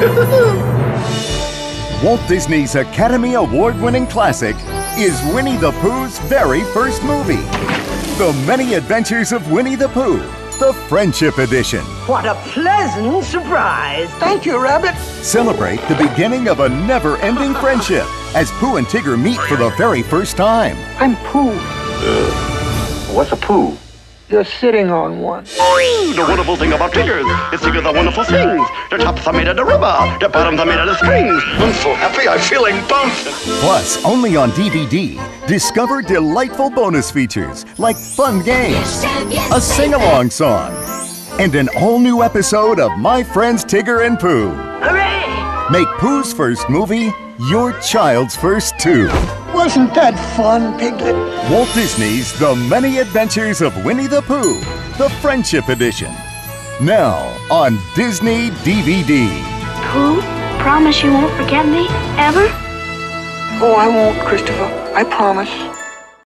Walt Disney's Academy Award winning classic is Winnie the Pooh's very first movie The Many Adventures of Winnie the Pooh, the Friendship Edition. What a pleasant surprise. Thank you, Rabbit. Celebrate the beginning of a never ending friendship as Pooh and Tigger meet for the very first time. I'm Pooh. Uh, what's a poo? You're sitting on one. The wonderful thing about Tiggers is Tiggers are wonderful things. Their tops are made out of rubber, their bottoms are made out of strings. I'm so happy I'm feeling bouncing. Plus, only on DVD, discover delightful bonus features like fun games, a sing along song, and an all new episode of My Friends Tigger and Pooh. Hooray! Make Pooh's first movie your child's first too. Wasn't that fun, Piglet? Walt Disney's The Many Adventures of Winnie the Pooh, the Friendship Edition. Now on Disney DVD. Pooh, promise you won't forget me, ever? Oh, I won't, Christopher. I promise.